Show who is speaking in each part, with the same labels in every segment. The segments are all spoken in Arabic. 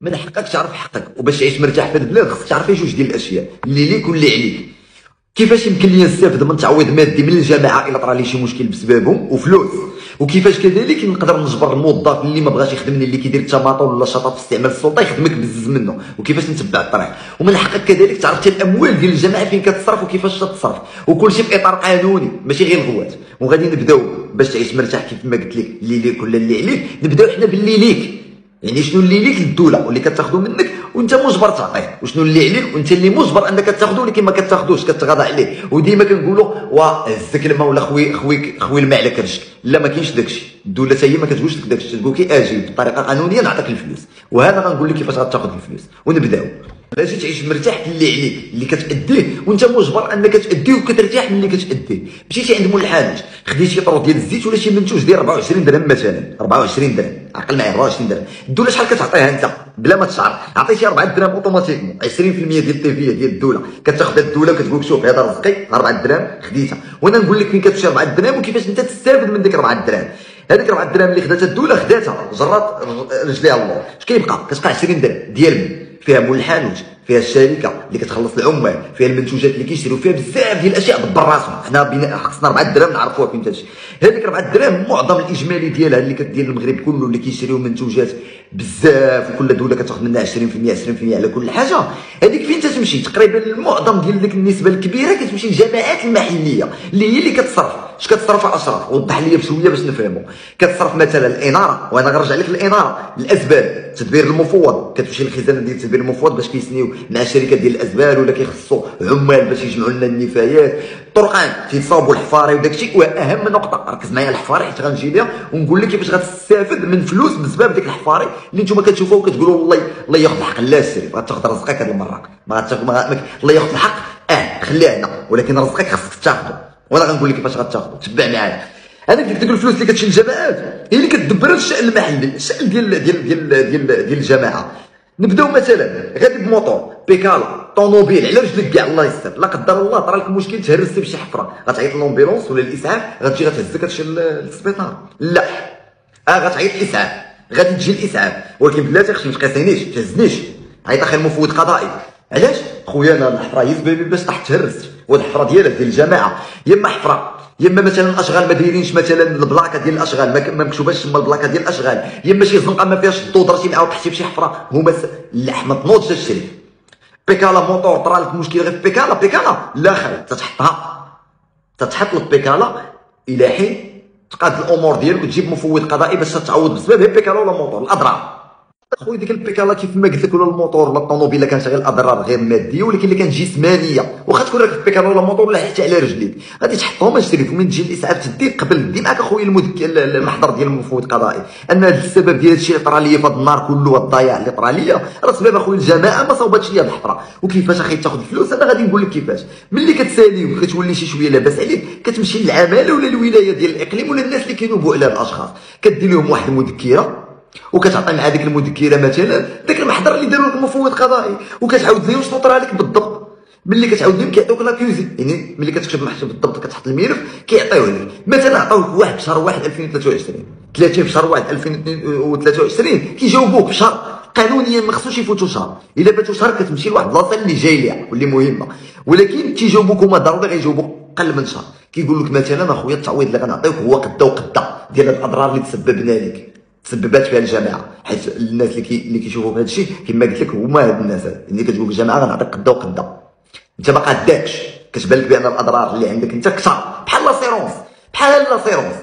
Speaker 1: من حقك؟ تعرف حقك. وباش تعيش مرتاح في البلاد خصك تعرف جوج ديال الأشياء. اللي ليك واللي عليك. كيفاش يمكن لي نستافد من تعويض مادي من الجماعه الا طرا لي شي مشكل بسببهم وفلوس. وكيفاش كذلك نقدر نجبر الموظف اللي ما بغاش يخدمني اللي كيدير التماطل ولا شطط في استعمال السلطة يخدمك بزز منه. وكيفاش نتبع الطريق؟ ومن حقك كذلك تعرف الأموال ديال الجماعه فين كتصرف وكيفاش تتصرف. وكل شيء في اطار قانوني ماشي غير الغوات. وغادي نبداو باش تعيش مرتاح كيف ما قلت لك اللي ليك ولا اللي عليك. نبداو حنا باللي ليك. يعني شنو اللي ليك للدوله واللي كتاخذو منك وانت مجبر تعطيه وشنو اللي عليك؟ وانت اللي مجبر انك تاخذو ولكن ما كتاخذوش كتغاضى عليه. وديما كنقولوا وهزك الماء ولا خوي خوي خوي الماء على كرشك. لا ما كاينش داكشي. الدولة حتى هي ما كتقولش لك داكشي. تقول لك آجي بطريقة قانونية نعطيك الفلوس. وهذا غنقول لك كيفاش غتاخذ الفلوس. ونبداو. باش تعيش مرتاح اللي عليك اللي كتأديه وانت مجبر انك تأديه وكترتاح من اللي كتأديه. مشيتي عند مول الحانوت خديتي طرو ديال الزيت ولا شي منتوج ديال 24 درهم مثلا. 24 درهم. عقل معايا 24 درهم الدولة شحال كتعطيها أنت؟ بلا ما تشعر. عطيتي 4 درهم automatiquement 20% ديال ال TVA ديال الدولة. كتاخذ الدولة وكتقول لك شوف هذا رزقي 4 درهم خديتها. وأنا نقول لك فين كتمشي 4 درهم وكيفاش أنت تستافد من ديك 4 درهم. هذيك 4 درهم اللي خداتها الدولة خداتها جرات رجليها الله. اش كيبقى؟ كتبقى 20 درهم ديال فيها مول الحانوت فيها الشركة اللي كتخلص العمال فيها المنتوجات اللي كيشريو فيها بزاف ديال الأشياء دبر راسهم. حنا بنا خصنا 4 درهم نعرفوها فين تمشي. هذيك 4 درهم معظم الإجمالي ديالها اللي كدير المغرب كله اللي كيشريو منتوجات بزاف وكل دولة كتاخذ منها 20% 20% على كل حاجة. هذيك فين تتمشي تقريبا المعظم ديال ديك النسبة الكبيرة كتمشي للجماعات المحلية اللي هي اللي كتصرف. اش كتصرف اشرف وضح لي بشويه باش نفهموا كتصرف مثلا الإنارة وأنا غنرجع لك الإنارة. الأسباب تدبير المفوض. كتمشي للخزانة ديال تدبير المفوض باش كيسنيو مع الشركات ديال الاسبال ولا كيخصوا عمال باش يجمعوا لنا النفايات. طرقان تيتصاوبوا الحفاري وداك الشيء. وأهم نقطة ركز معايا الحفاري حيت غنجي ليها. ونقول لك كيفاش غتستافد من فلوس بسبب ديك الحفاري اللي نتوما كتشوفوها وكتقولوا والله الله ياخذ الحق. لا السري غتاخذ رزقك هذه المره ما الله ياخذ الحق. آه خليه هنا. ولكن رزقك خاصك تاخذه وأنا غنقول لك كيفاش غتاخذه تبع معايا. هذيك ديك ديك الفلوس اللي كتمشي للجماعات هي اللي كتدبر الشأن المحلي الشأن ديال ديال ديال ديال ديال الجماعة. نبداو مثلا غادي بموطور بيكالا طوموبيل على رجلك كاع الله يستر. لا قدر الله طرا لك مشكل تهرستي بشي حفرة. غتعيط لومبيلونس ولا الاسعاف غتجي غتهزك هادشي للسبيطار. لا. آه غتعيط الاسعاف غادي تجي الإسعاف. ولكن بلاتي خصني ما تقاسينيش تهزنيش. عيط أخي المفوض قضائي. علاش؟ خويا أنا الحفره هي زبيبي باش طاح تهرست والحفره ديالها ديال الجماعة يما حفره يما مثلا الأشغال ما دايرينش مثلا البلاكة ديال الأشغال ما مكتوباش تما البلاكة ديال الأشغال يما شي زنقة ما فيهاش الضو درتي معاه وطحتي بشي حفرة هما اللحم تنوض تشري بيكالا موطور طرا لك مشكل غير بيكالا بيكالا لا خير تتحطها تتحط لك بيكالا إلى حين تقاد الأمور ديالك وتجيب مفوض قضائي باش تعوض بسبب بيكالا ولا موطور الأضرار. خويا ديك البيكالا كيف ما قلت لك ولا الموتور ولا الطوموبيله كانت غير الاضرار غير ماديه ولكن اللي كانت جسمانية. واخا تكون راك البيكالا ولا الموتور ولا حتى على رجليك. غادي تحطهم تشريك ومن تجي الاسعاف تدي قبل دي معاك أخويا المحضر ديال المفوض القضائي أن السبب ديال هادشي اللي طرا ليا في هذا النهار كله والضياع اللي طرا ليا راه سبب أخويا الجماعة ما صوبتش ليا الحفره وكيفاش أخي تاخذ الفلوس أنا غادي نقول لك كيفاش. ملي كتسالي وكتولي شي شوية لاباس عليك كتمشي للعمالة ولا الولاية ديال الإقليم ولا الناس اللي كينوبوا على الأشخاص. كدير لهم واحد المذكرة وكتعطي مع ديك المذكرة مثلا داك المحضر اللي داروا المفوض قضائي. وكتعاود لهم شنو طرا لك بالضبط. ملي كتعاود لهم كيعطيوك l'accusé يعني ملي كتكتب المحسوب بالضبط كتحط الملف كيعطيوه لك مثلا عطاوك واحد في شهر واحد 2023 30 في شهر واحد 2023 كيجاوبوك في شهر قانونيا ما خصوش يفوتوا شهر. إلا فاتوا شهر كتمشي لواحد البلاصة اللي جاي ليها واللي مهمة. ولكن تيجاوبوك هما ضروري غيجاوبوك قل من شهر. كيقول لك مثلا أخويا التعويض اللي غنعطيوك هو قدا وقدا ديال الأضرار اللي تسببنا لك تسببات فيها الجماعة حيت الناس اللي كي اللي كيشوفوا في هذا الشيء كما قلت لك هما هاد الناس اللي كتقول الجماعة غنعطيك قدا وقدا. انت ما قاداكش كتبان لك بأن الأضرار اللي عندك انت كثر بحال l'assurance بحال l'assurance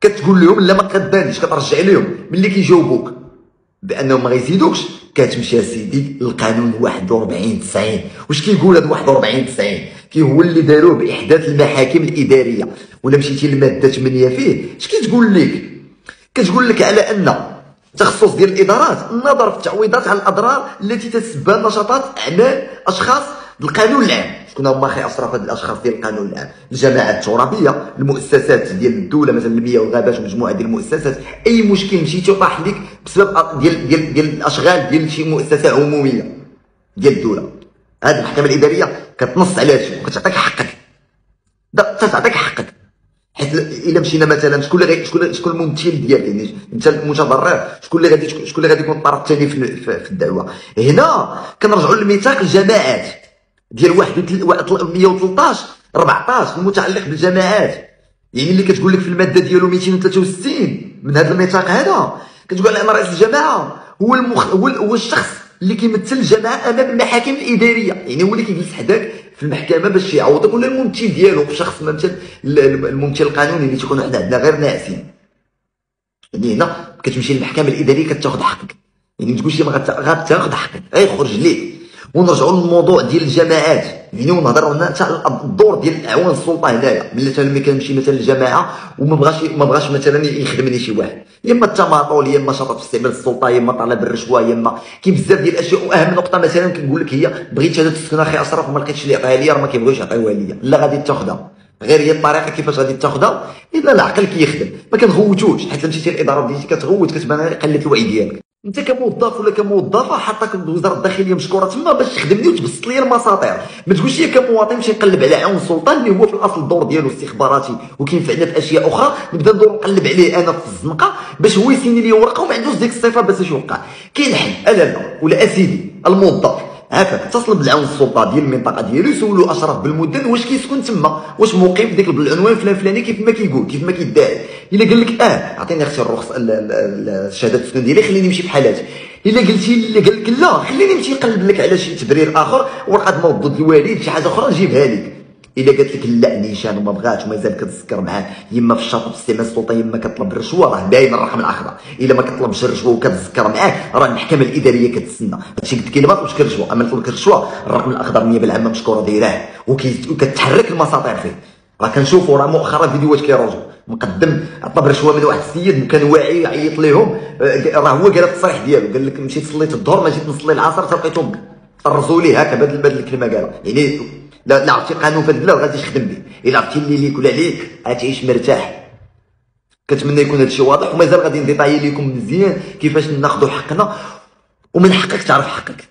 Speaker 1: كتقول لهم لا ما قدانيش كترجع لهم. ملي كيجاوبوك بأنهم ما غيزيدوكش كتمشي اسيدي للقانون 41 90 واش كيقول هذا 41 90 كي هو اللي داروه بإحداث المحاكم الإدارية. ولا مشيتي للماده 8 فيه اش كتقول لك؟ كتقول لك على أن تخصص ديال الإدارات النظر في التعويضات على الأضرار التي تسبب نشاطات اعمال أشخاص بالقانون العام. شكون هما خي اصراف هاد الأشخاص ديال القانون العام؟ الجماعات الترابية المؤسسات ديال الدولة مثلا المياه والغابات ومجموعه ديال المؤسسات. أي مشكل مشيتي طاح لك بسبب ديال ديال ديال الأشغال ديال شي مؤسسة عمومية ديال الدولة. هذه المحكمة الإدارية كتنص على هادشي وكتعطيك حقك. تعطيك حقك. حيت إلا مشينا مثلا شكون اللي شكون شكون الممثل ديالك؟ يعني أنت المتضرر شكون اللي غادي شكون اللي غادي يكون الطرف الثاني في, في الدعوة؟ هنا كنرجعوا للميثاق الجماعات ديال 113 14 المتعلق بالجماعات. يعني اللي كتقول لك في المادة ديالو 263 من هذا الميثاق هذا كتقول أن رئيس الجماعة هو المخ... هو الشخص اللي كيمثل الجماعة أمام المحاكم الإدارية. يعني هو اللي كيجلس حداك في المحكمة باش يعوضك ولا الممثل ديالو شخص مثلا الممثل القانوني اللي تيكون حنا عندنا غير ناعسين يعني هنا كتمشي للمحكمة الإدارية كتاخذ حقك. يعني ما تقولش ما غتاخذ حقك. غيخرج ليك ونرجعوا للموضوع ديال الجماعات. يعني ونهضروا هنا حتى الدور ديال اعوان السلطة هنايا. مثلا ملي كنمشي مثلا للجماعة وما بغاش ما بغاش مثلا يخدمني شي واحد. يا إما التماطل يا إما شطط في استعمال السلطة يا إما طلب الرشوة يا إما كاين بزاف ديال الأشياء. وأهم نقطة مثلا كنقول لك هي بغيت هذا تسكن أخي اشرف وما لقيتش اللي يعطيها ليا راه ما كيبغيوش يعطيوها ليا. لا غادي تاخذها. غير هي الطريقة كيفاش غادي تاخذها. الا العقل كيخدم ما كنغوتوش. حيت مشيتي الاداره ديالك كتغوت كتبان قله الوعي ديالك. انت كموظف ولا كموظفة حطك وزارة الداخلية مشكورة تما باش تخدمني وتبسط لي المساطير ما تقولش لي كمواطن نمشي نقلب على عون السلطان اللي هو في الأصل الدور ديالو استخباراتي وكينفعنا في أشياء أخرى. نبدأ ندور نقلب عليه أنا في الزنقة باش هو يسيني لي ورقة وما عندوش ديك الصفة باش يوقع كاين حل. لا لا. ولا أسيدي. الموظف. هكا اتصل بالعون السلطه ديال المنطقة ديالو يسولو أشرف بالمدن واش كيسكن تما واش موقف ديك بالعنوان فلان فلاني كيف ما كيقول كيف ما كيدعي. إلا قال لك آه عطيني أختي الرخص الشهاده السكن ديالي خليني نمشي بحالاتي إلا قلتي اللي قال لك لا خليني نمشي نقلب لك على شي تبرير آخر ورقه موظف الوالد شي حاجة أخرى نجيبها لك. الا قالت لك لا نيشان وما بغاتش ومازال كتسكر معاه يما في الشاطئ في استعمال السلطه يما كطلب الرشوه راه باين الرقم الاخضر إلا ما كطلبش الرشوه وكتسكر معاه راه المحكمة الإدارية كتسنى. هادشي قلت لك ما طلبتش الرشوه اما طلبك الرشوه الرقم الأخضر النيابة العامة مشكورة دايراه. وكتحرك المساطير فيه. راه كنشوفوا راه مؤخرا فيديوهات كيروجوا مقدم طلب رشوة من واحد السيد وكان واعي يعيط لهم آه، راه هو قال التصريح ديالو قال لك مشيت صليت الظهر ما جيت نصلي العصر تلقيتهم طرزوا لي هكا بهذه الكلمة قالها. يعني لا لا عرفتي قانون في البلاد غادي تخدم به. إلا عرفتي اللي ليك ولا عليك غتعيش مرتاح. كنتمنى يكون هذا الشيء واضح ومازال غادي نديطاي لكم مزيان كيفاش ناخذوا حقنا ومن حقك تعرف حقك.